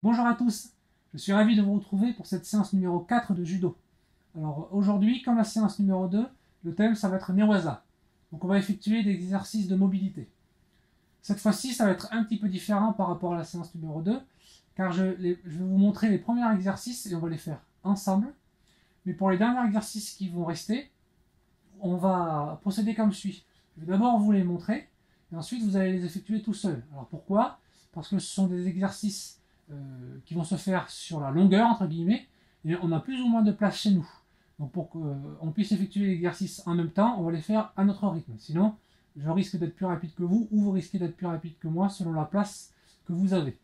Bonjour à tous, je suis ravi de vous retrouver pour cette séance numéro 4 de judo. Alors aujourd'hui, comme la séance numéro 2, le thème ça va être Newaza. Donc on va effectuer des exercices de mobilité. Cette fois-ci, ça va être un petit peu différent par rapport à la séance numéro 2, car je, vais vous montrer les premiers exercices et on va les faire ensemble. Mais pour les derniers exercices qui vont rester, on va procéder comme suit. Je vais d'abord vous les montrer, et ensuite vous allez les effectuer tout seul. Alors pourquoi? Parce que ce sont des exercices euh, qui vont se faire sur la longueur, entre guillemets, et on a plus ou moins de place chez nous. Donc pour qu'on euh, puisse effectuer l'exercice en même temps, on va les faire à notre rythme. Sinon, je risque d'être plus rapide que vous, ou vous risquez d'être plus rapide que moi, selon la place que vous avez.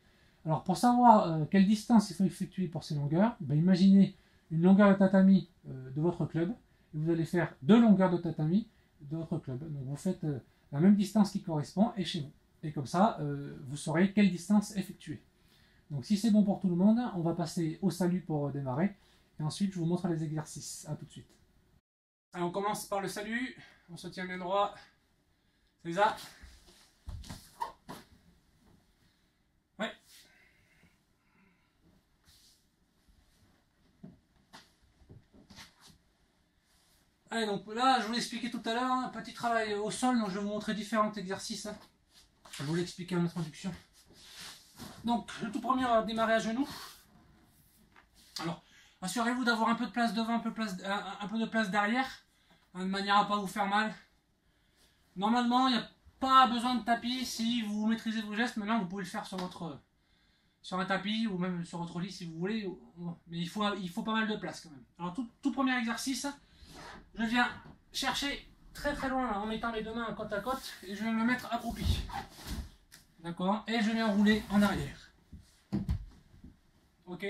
Alors pour savoir euh, quelle distance il faut effectuer pour ces longueurs, ben, imaginez une longueur de tatami de votre club, et vous allez faire deux longueurs de tatami de votre club. Donc vous faites la même distance qui correspond et chez vous. Et comme ça, vous saurez quelle distance effectuer. Donc si c'est bon pour tout le monde, on va passer au salut pour démarrer. Et ensuite, je vous montre les exercices. A tout de suite. Alors, on commence par le salut. On se tient bien droit. C'est ça? Ouais. Allez, donc là, je vous l'ai expliqué tout à l'heure, un petit travail au sol, donc je vais vous montrer différents exercices. Hein. Je vous l'expliquer en introduction. Donc, le tout premier, on va démarrer à genoux. Alors, assurez-vous d'avoir un peu de place devant, un peu, de place derrière, hein, de manière à ne pas vous faire mal. Normalement, il n'y a pas besoin de tapis si vous maîtrisez vos gestes. Maintenant, vous pouvez le faire sur votre sur un tapis ou même sur votre lit si vous voulez. Mais il faut, il faut pas mal de place quand même. Alors, tout, premier exercice, je viens chercher très très loin en mettant les deux mains côte à côte et je vais me mettre accroupi. D'accord Et je vais enrouler en arrière. Ok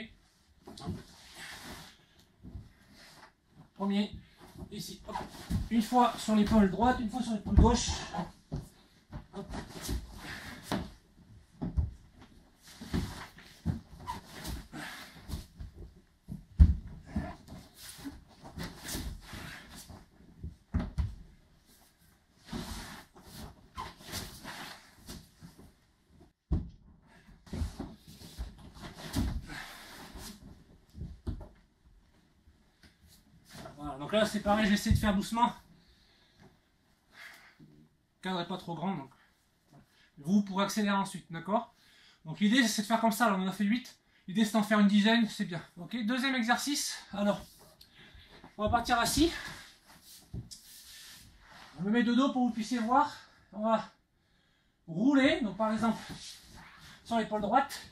Premier, ici. Une fois sur l'épaule droite, une fois sur l'épaule gauche. donc là c'est pareil, j'essaie de faire doucement. Le cadre n'est pas trop grand, donc vous pourrez accélérer ensuite, d'accord? Donc l'idée c'est de faire comme ça, là on en a fait 8. L'idée c'est d'en faire une dizaine, c'est bien. Ok, deuxième exercice, alors on va partir assis. Je me mets de dos pour que vous puissiez voir. On va rouler, donc par exemple sur l'épaule droite.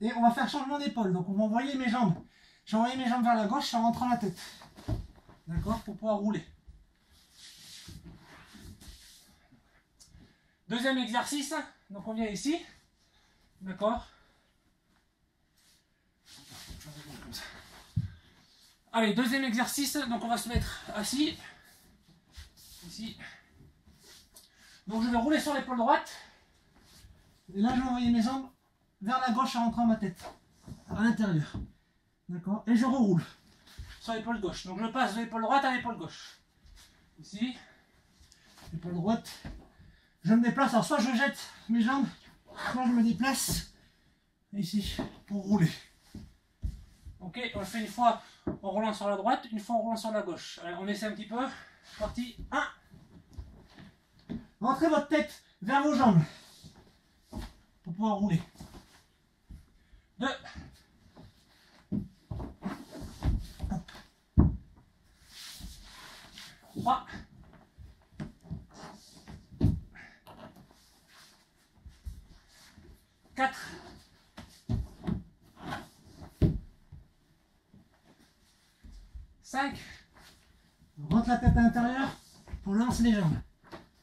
Et on va faire changement d'épaule, donc on va envoyer mes jambes j'ai envoyé mes jambes vers la gauche en rentrant la tête. D'accord Pour pouvoir rouler. Deuxième exercice. Donc on vient ici. D'accord Allez, deuxième exercice. Donc on va se mettre assis. Ici. Donc je vais rouler sur l'épaule droite. Et là je vais envoyer mes jambes vers la gauche en rentrant ma tête. À l'intérieur. D'accord Et je reroule sur l'épaule gauche. Donc je passe de l'épaule droite à l'épaule gauche. Ici, l'épaule droite. Je me déplace. Alors soit je jette mes jambes, soit je me déplace ici pour rouler. Ok, on le fait une fois en roulant sur la droite, une fois en roulant sur la gauche. Allez, on essaie un petit peu. Parti. 1. Rentrez votre tête vers vos jambes pour pouvoir rouler. 2. 3. 4. 5. On rentre la tête à l'intérieur pour lancer les jambes.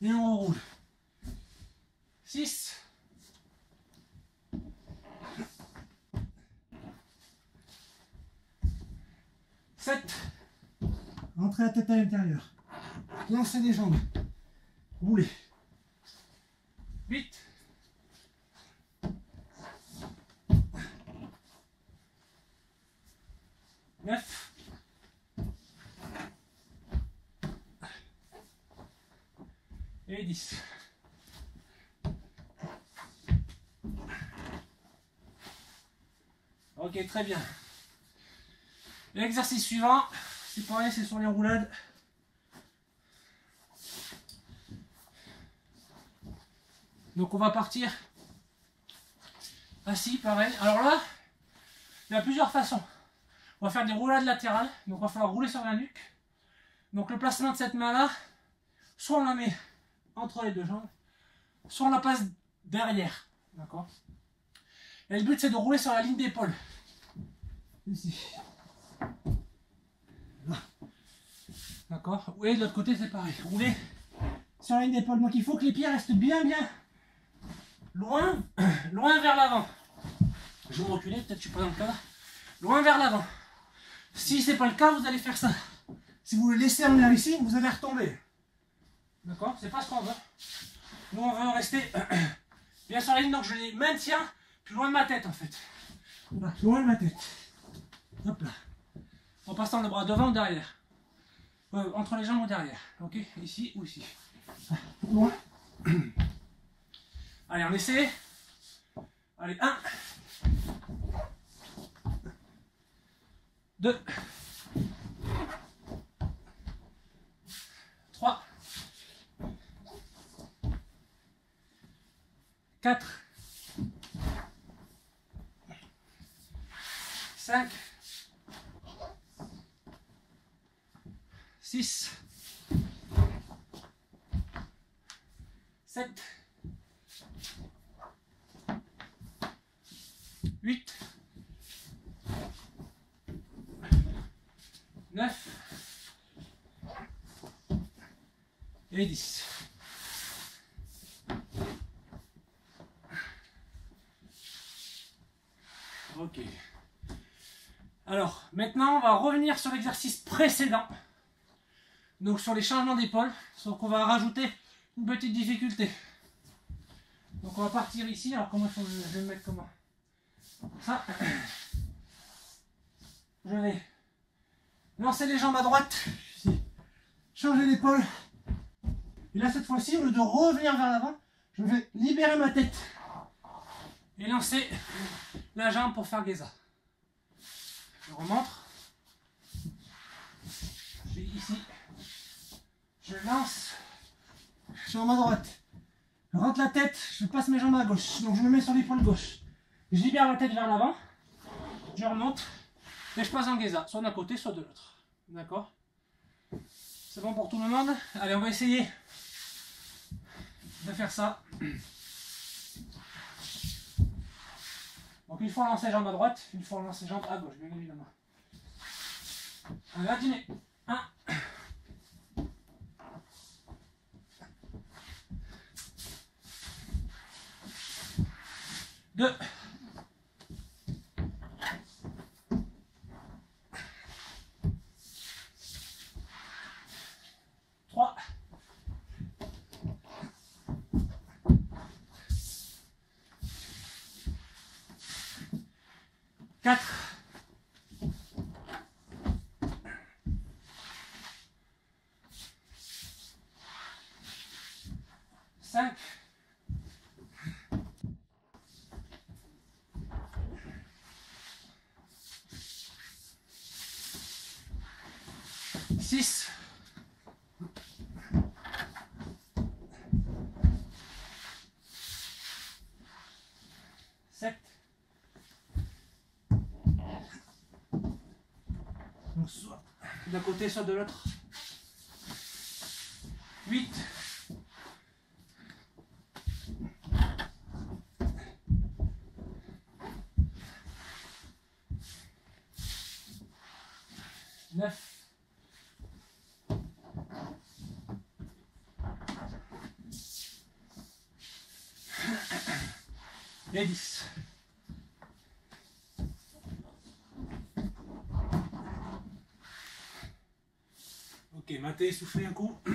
Et on roule. 6. 7. Rentrez la tête à l'intérieur. Lancez les jambes. Roulez. 8. 9. 10. Ok, très bien. L'exercice suivant, c'est pareil, c'est sur les roulades. Donc on va partir assis, pareil. Alors là, il y a plusieurs façons. On va faire des roulades latérales, donc on va falloir rouler sur la nuque. Donc le placement de cette main-là, soit on la met entre les deux jambes, on la passe derrière. D'accord? Et le but c'est de rouler sur la ligne d'épaule. Ici. D'accord? Oui, de l'autre côté c'est pareil. Rouler sur la ligne d'épaule. Donc il faut que les pieds restent bien bien loin, loin vers l'avant. Je vais me reculer, peut-être je suis pas dans le cadre. Loin vers l'avant. Si c'est pas le cas, vous allez faire ça. Si vous le laissez en l'air ici, vous allez retomber. D'accord C'est pas ce qu'on veut. Nous, on veut rester bien sur la ligne, donc je les maintiens plus loin de ma tête en fait. plus loin de ma tête. Hop là. En passant le bras devant ou derrière? Euh, entre les jambes ou derrière. Ok? Ici ou ici. Loin. Allez, on essaie. Allez, 1. 2. 3. 4. 5. 6. 7. 8, 9 et 10. Ok. Alors, maintenant, on va revenir sur l'exercice précédent. Donc, sur les changements d'épaule. Sauf qu'on va rajouter une petite difficulté. Donc, on va partir ici. Alors, comment je vais le mettre comment? Ça, je vais lancer les jambes à droite, changer l'épaule. Et là, cette fois-ci, au lieu de revenir vers l'avant, je vais libérer ma tête et lancer la jambe pour faire Geza. Je remonte. Je vais ici. Je lance. Jambe à droite. Je rentre la tête. Je passe mes jambes à gauche. Donc je me mets sur l'épaule gauche. Je libère la tête vers l'avant, je remonte, et je passe en Geza, soit d'un côté, soit de l'autre. D'accord? C'est bon pour tout le monde? Allez, on va essayer de faire ça. Donc une fois lancé jambe à droite, une fois lancé jambe à gauche, bien évidemment. Allez, à dîner. 1. 2. 4. 5. 6. 7. soit d'un côté, soit de l'autre. 8. 9. Et 10. Ok, maté, soufflez un coup.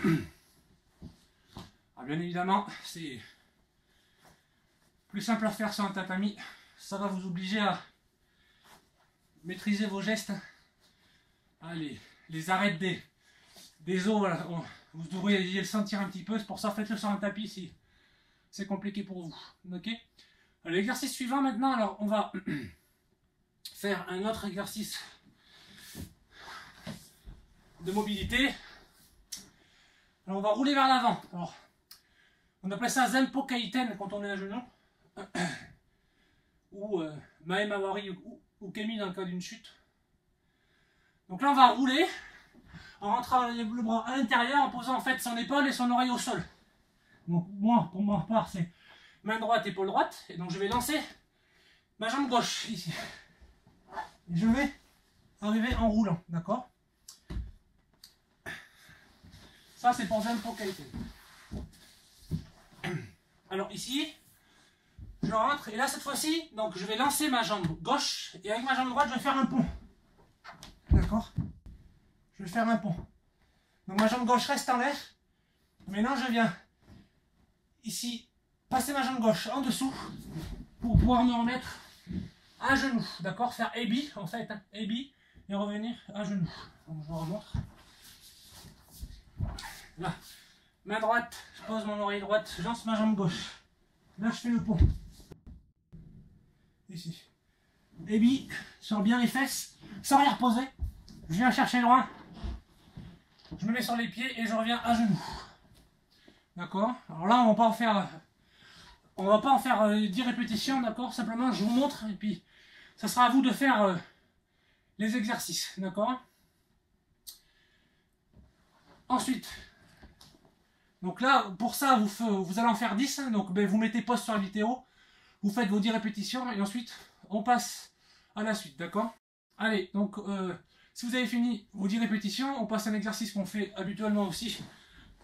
Ah, bien évidemment, c'est plus simple à faire sur un tatami. Ça va vous obliger à maîtriser vos gestes. Allez, les arêtes des, des os, vous devriez le sentir un petit peu. C'est pour ça, faites-le sur un tapis si c'est compliqué pour vous. Ok? L'exercice suivant maintenant, alors on va faire un autre exercice de mobilité. Alors on va rouler vers l'avant. On appelle ça Zempo Kaiten quand on est à genoux. ou euh, Maemawari ou, ou Kemi dans le cas d'une chute. Donc là on va rouler en rentrant le bras à l'intérieur, en posant en fait son épaule et son oreille au sol. Donc moi, pour ma part, c'est main droite, épaule droite. Et donc je vais lancer ma jambe gauche ici. Et je vais arriver en roulant, d'accord? Ça c'est pour Zen qualité. Alors ici, je rentre et là cette fois-ci, donc je vais lancer ma jambe gauche et avec ma jambe droite je vais faire un pont. D'accord? Je vais faire un pont. Donc ma jambe gauche reste en l'air. Maintenant je viens ici passer ma jambe gauche en dessous pour pouvoir me remettre à genoux. D'accord? Faire AB en fait, hein, AB et revenir à genoux. Donc je vous remontre. Là, main droite, je pose mon oreille droite, je lance ma jambe gauche. Là je fais le pont. Ici. Je sors bien les fesses, sans rien reposer. Je viens chercher loin. Je me mets sur les pieds et je reviens à genoux. D'accord? Alors là, on va pas en faire. On va pas en faire 10 euh, répétitions, d'accord? Simplement, je vous montre et puis ça sera à vous de faire euh, les exercices, d'accord? Ensuite, donc là, pour ça, vous, vous allez en faire 10. Hein. donc ben, vous mettez pause sur la vidéo, vous faites vos 10 répétitions et ensuite on passe à la suite, d'accord? Allez, donc euh, si vous avez fini vos 10 répétitions, on passe à un exercice qu'on fait habituellement aussi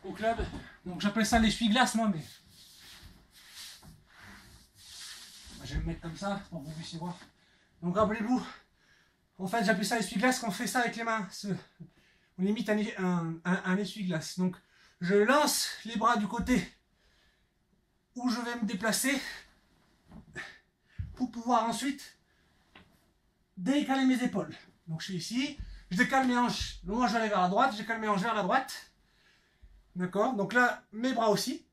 au club. Donc j'appelle ça l'essuie-glace moi, mais... Je vais me mettre comme ça pour que vous puissiez voir. Donc rappelez-vous, en fait j'appelle ça l'essuie-glace qu'on fait ça avec les mains. On limite un, essuie-glace. Donc je lance les bras du côté où je vais me déplacer pour pouvoir ensuite décaler mes épaules. Donc je suis ici, je décale mes hanches, moi je vais aller vers la droite, je décale mes hanches vers la droite. D'accord? Donc là, mes bras aussi.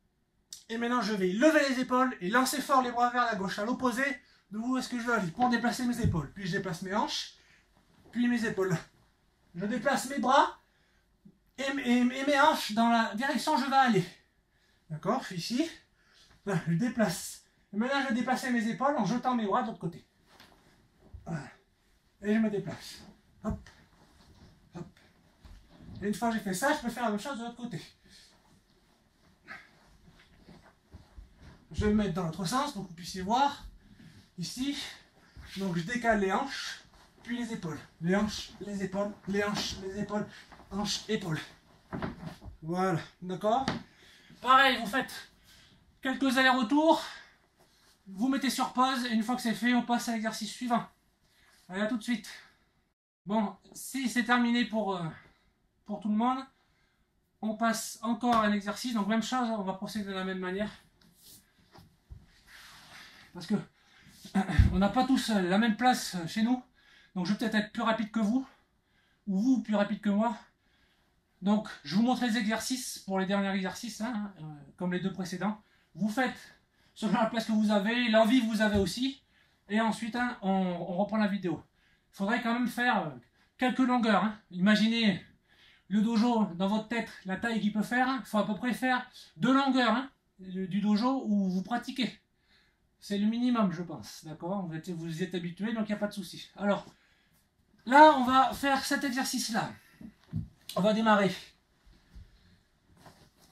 Et maintenant je vais lever les épaules et lancer fort les bras vers la gauche, à l'opposé de où est-ce que je veux aller, pour déplacer mes épaules. Puis je déplace mes hanches, puis mes épaules. Je déplace mes bras et, mes hanches dans la direction où je vais aller. D'accord? Je suis ici. je déplace. Et maintenant je vais déplacer mes épaules en jetant mes bras de l'autre côté. Voilà et je me déplace. Hop, hop. Et une fois que j'ai fait ça, je peux faire la même chose de l'autre côté. Je vais me mettre dans l'autre sens pour que vous puissiez voir. Ici, donc je décale les hanches, puis les épaules. Les hanches, les épaules, les hanches, les épaules, hanches, épaules. Voilà, d'accord? Pareil, vous faites quelques allers-retours, vous mettez sur pause, et une fois que c'est fait, on passe à l'exercice suivant. Allez, à tout de suite. Bon, si c'est terminé pour, euh, tout le monde, on passe encore à un exercice. Donc, même chose, on va procéder de la même manière. Parce que on n'a pas tous la même place chez nous. Donc, je vais peut-être être plus rapide que vous. Ou vous, plus rapide que moi. Donc, je vous montre les exercices pour les derniers exercices, hein, euh, comme les deux précédents. Vous faites selon la place que vous avez, l'envie que vous avez aussi. Et ensuite, hein, on, reprend la vidéo. Il faudrait quand même faire euh, quelques longueurs. Hein. Imaginez le dojo dans votre tête, la taille qu'il peut faire. Il faut à peu près faire deux longueurs du dojo où vous pratiquez. C'est le minimum, je pense. D'accord? Vous, vous êtes habitué, donc il n'y a pas de souci. Alors, là, on va faire cet exercice-là. On va démarrer.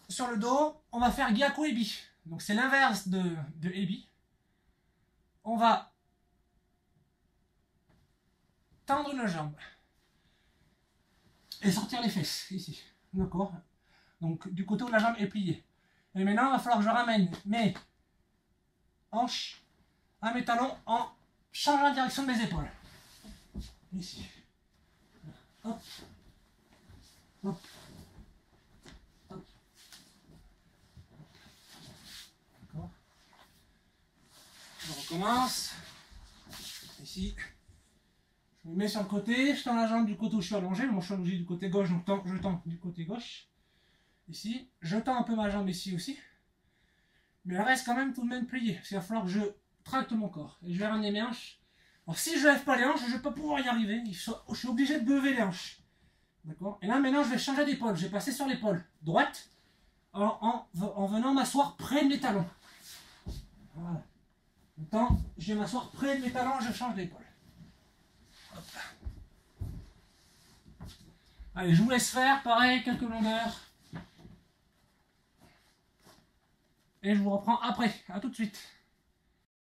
Sur le dos, on va faire Gyako Ebi. Donc c'est l'inverse de, de Ebi. On va tendre la jambe. Et sortir les fesses, ici. D'accord? Donc, du côté où la jambe est pliée. Et maintenant, il va falloir que je ramène mes hanches à mes talons en changeant la direction de mes épaules. Ici. Hop. Hop. Hop. D'accord Je recommence. Ici. Je me mets sur le côté, je tends la jambe du côté où je suis allongé, moi je suis allongé du côté gauche, donc je tends du côté gauche. Ici, je tends un peu ma jambe ici aussi. Mais reste quand même tout de même pliée, parce qu'il va falloir que je tracte mon corps. Et je vais ramener mes hanches Alors si je lève pas les hanches, je ne vais pas pouvoir y arriver. Je suis obligé de lever les hanches. D'accord? Et là maintenant je vais changer d'épaule. Je vais passer sur l'épaule droite en, venant m'asseoir près de mes talons. Voilà. Maintenant, je vais m'asseoir près de mes talons, je change d'épaule. Allez, je vous laisse faire, pareil, quelques longueurs. Et je vous reprends après. A tout de suite.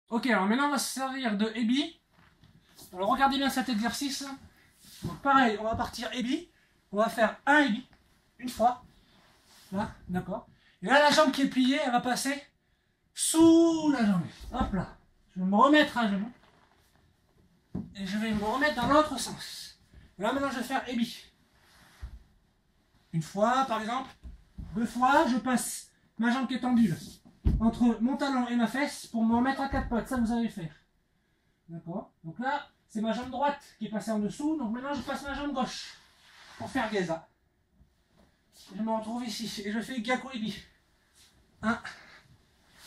Ok, alors maintenant on va se servir de Ebi. Alors regardez bien cet exercice. Pareil, on va partir Ebi. On va faire un Ebi. Une fois. Là, d'accord. Et là, la jambe qui est pliée, elle va passer sous la jambe. Hop là. Je vais me remettre à genoux. Et je vais me remettre dans l'autre sens. Là, maintenant, je vais faire Ebi. Une fois, par exemple. Deux fois, je passe ma jambe qui est tendue entre mon talon et ma fesse pour me remettre à quatre pattes. Ça, vous allez faire. D'accord Donc là, c'est ma jambe droite qui est passée en dessous. Donc maintenant, je passe ma jambe gauche pour faire Geza. Je me retrouve ici et je fais Gakuibi. 1,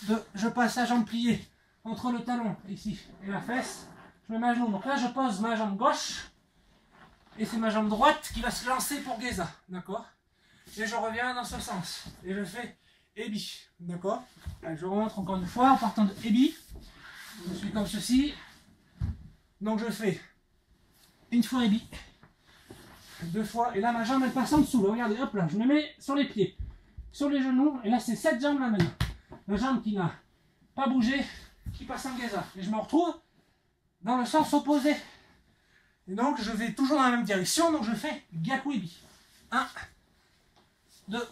2, je passe la jambe pliée entre le talon ici et la fesse. Je mets ma jambe. Donc là, je pose ma jambe gauche et c'est ma jambe droite qui va se lancer pour Geza. D'accord Et je reviens dans ce sens. Et je fais Ebi. D'accord Je rentre encore une fois en partant de Ebi. Je suis comme ceci. Donc je fais une fois Ebi. Deux fois. Et là, ma jambe, elle passe en dessous. regardez, hop là, je me mets sur les pieds, sur les genoux. Et là, c'est cette jambe là maintenant. La jambe qui n'a pas bougé, qui passe en gaza. Et je me retrouve dans le sens opposé. Et donc, je vais toujours dans la même direction. Donc, je fais Gakuibi. Un, deux,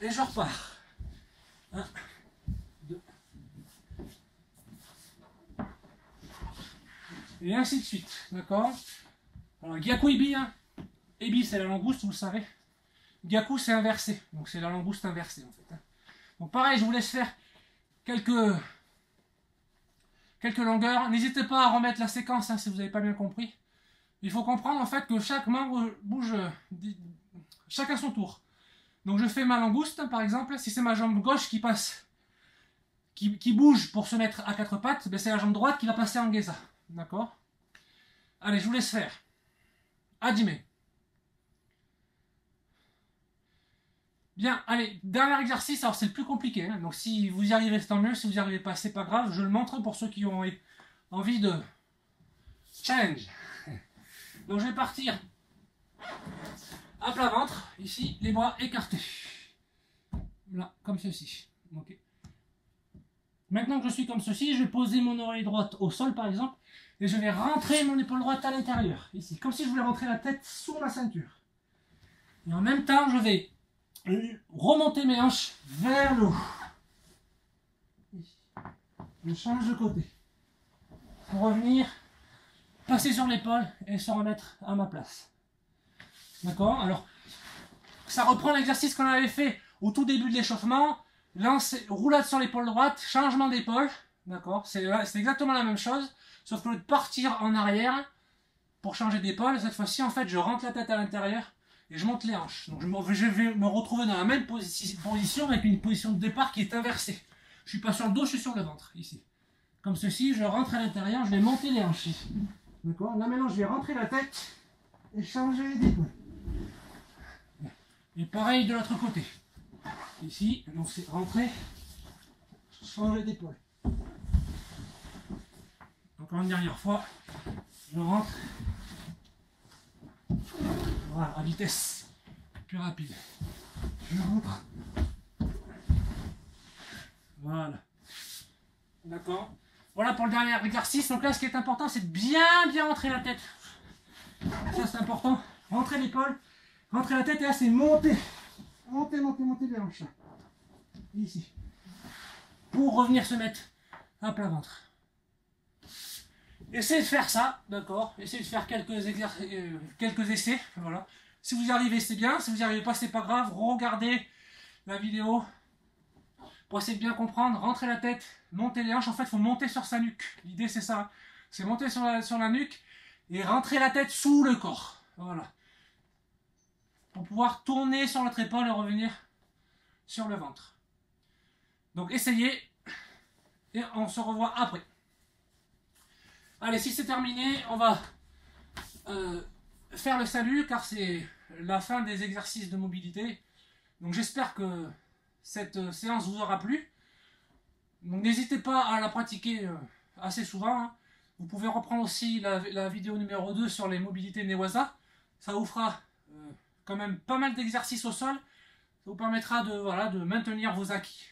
et je repars. 1, 2. Et ainsi de suite. D'accord? Alors, Gyaku Ebi, hein. Ebi c'est la langouste, vous le savez. Gyaku c'est inversé. Donc c'est la langouste inversée en fait. Hein. Donc pareil, je vous laisse faire quelques, quelques longueurs. N'hésitez pas à remettre la séquence hein, si vous n'avez pas bien compris. Il faut comprendre en fait que chaque membre bouge chacun son tour. Donc je fais ma langouste, par exemple, si c'est ma jambe gauche qui passe, qui, bouge pour se mettre à quatre pattes, ben c'est la jambe droite qui va passer en geza. D'accord? Allez, je vous laisse faire. Adime. Bien, allez, dernier exercice, alors c'est le plus compliqué, hein. donc si vous y arrivez, tant mieux, si vous y arrivez pas, c'est pas grave, je le montre pour ceux qui ont envie de challenge. Donc je vais partir à plat ventre, ici, les bras écartés. Là, comme ceci. Maintenant que je suis comme ceci, je vais poser mon oreille droite au sol par exemple, et je vais rentrer mon épaule droite à l'intérieur, ici, comme si je voulais rentrer la tête sous ma ceinture. Et en même temps, je vais remonter mes hanches vers le haut. Je change de côté. Pour revenir, passer sur l'épaule et se remettre à ma place. D'accord Alors, ça reprend l'exercice qu'on avait fait au tout début de l'échauffement. roulade sur l'épaule droite, changement d'épaule. D'accord C'est exactement la même chose. Sauf que de partir en arrière pour changer d'épaule, cette fois-ci, en fait, je rentre la tête à l'intérieur et je monte les hanches. Donc, je, vais me retrouver dans la même position avec une position de départ qui est inversée. Je suis pas sur le dos, je suis sur le ventre, ici. Comme ceci, je rentre à l'intérieur, je vais monter les hanches. D'accord Là, maintenant, je vais rentrer la tête et changer d'épaule. Et pareil de l'autre côté. Ici, donc c'est rentrer, changer d'épaule. Encore une dernière fois, je rentre. Voilà, à vitesse plus rapide. Je rentre. Voilà. D'accord Voilà pour le dernier exercice. Donc là, ce qui est important, c'est de bien, bien rentrer la tête. Ça, c'est important. Rentrer l'épaule Rentrez la tête et là c'est monter. Monter, monter, monter les hanches. Ici. Pour revenir se mettre à plat ventre. Essayez de faire ça, d'accord Essayez de faire quelques, euh, quelques essais, voilà. Si vous y arrivez, c'est bien. Si vous n'y arrivez pas, c'est pas grave. Regardez la vidéo pour essayer de bien comprendre. Rentrez la tête, montez les hanches. En fait, il faut monter sur sa nuque. L'idée, c'est ça. C'est monter sur la, sur la nuque et rentrer la tête sous le corps. Voilà pour pouvoir tourner sur notre épaule et revenir sur le ventre. Donc essayez, et on se revoit après. Allez, si c'est terminé, on va euh, faire le salut car c'est la fin des exercices de mobilité. Donc j'espère que cette séance vous aura plu. Donc n'hésitez pas à la pratiquer euh, assez souvent. Hein. Vous pouvez reprendre aussi la, vidéo numéro 2 sur les mobilités Newaza. Ça vous fera euh, quand même pas mal d'exercices au sol. Ça vous permettra de, maintenir vos acquis.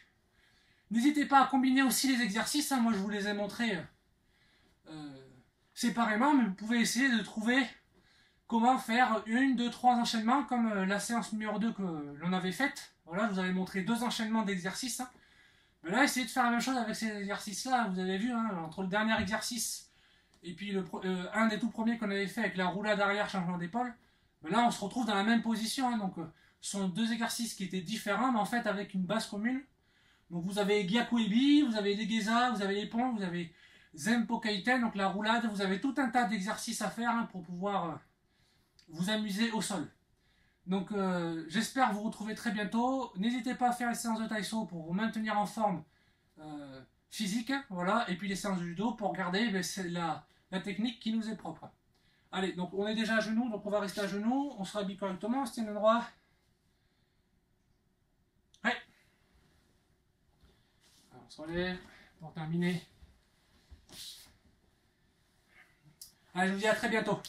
N'hésitez pas à combiner aussi les exercices. Hein. Moi, je vous les ai montrés euh, séparément, mais vous pouvez essayer de trouver comment faire une, deux, trois enchaînements comme euh, la séance numéro 2 que l'on avait faite. Voilà, je vous avais montré deux enchaînements d'exercices. Hein. Mais là, essayez de faire la même chose avec ces exercices-là. Vous avez vu, entre le dernier exercice et puis euh, un des tout premiers qu'on avait fait avec la roulade arrière changement d'épaule, là on se retrouve dans la même position. Hein. donc euh, ce sont deux exercices qui étaient différents, mais en fait avec une base commune. Donc vous avez Gyakuebi, vous avez les Geza, vous avez les ponts, vous avez Zempo Kaiten, donc la roulade, vous avez tout un tas d'exercices à faire hein, pour pouvoir euh, vous amuser au sol. Donc j'espère vous retrouver très bientôt. N'hésitez pas à faire les séances de Taïso pour vous maintenir en forme physique, hein, voilà, et puis les séances de judo pour garder la, la technique qui nous est propre. Allez, donc on est déjà à genoux, donc on va rester à genoux, on se rhabille correctement, se tient droit. Ouais. on se relève pour terminer. Allez, je vous dis à très bientôt.